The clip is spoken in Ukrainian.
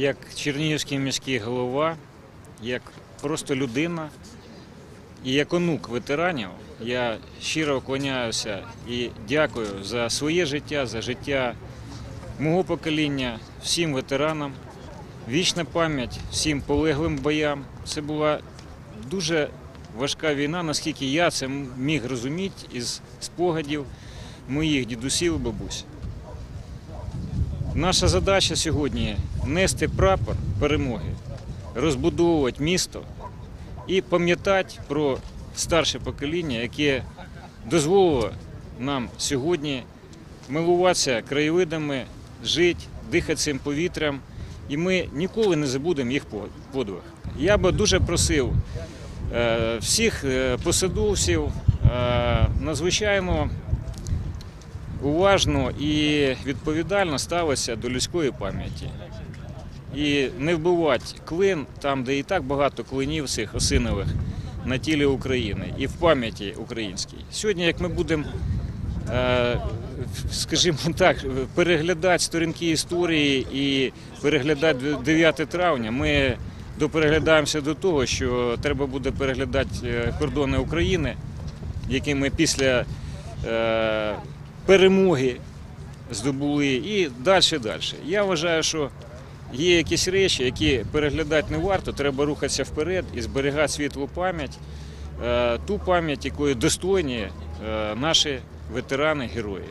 як Чернігівський міський голова, як просто людина і як онук ветеранів, я щиро вклоняюся і дякую за своє життя, за життя мого покоління, всім ветеранам. Вічна пам'ять всім полеглим боям. Це була дуже важка війна, наскільки я це міг розуміти із спогадів моїх дідусів і бабусь. Наша задача сьогодні нести прапор перемоги, розбудовувати місто і пам'ятати про старше покоління, яке дозволило нам сьогодні милуватися краєвидами, жити, дихати цим повітрям. І ми ніколи не забудемо їх подвиг. Я би дуже просив е, всіх е, посадовців е, надзвичайно уважно і відповідально ставитися до людської пам'яті. І не вбивати клин там, де і так багато клинів цих осинових на тілі України і в пам'яті українській. Сьогодні, як ми будемо, е, скажімо так, переглядати сторінки історії і переглядати 9 травня, ми допереглядаємося до того, що треба буде переглядати е, кордони України, які ми після е, перемоги здобули, і далі далі. Я вважаю, що є якісь речі, які переглядати не варто, треба рухатися вперед і зберігати світлу пам'ять, е, ту пам'ять, якої достойні е, наші ветерани, герої.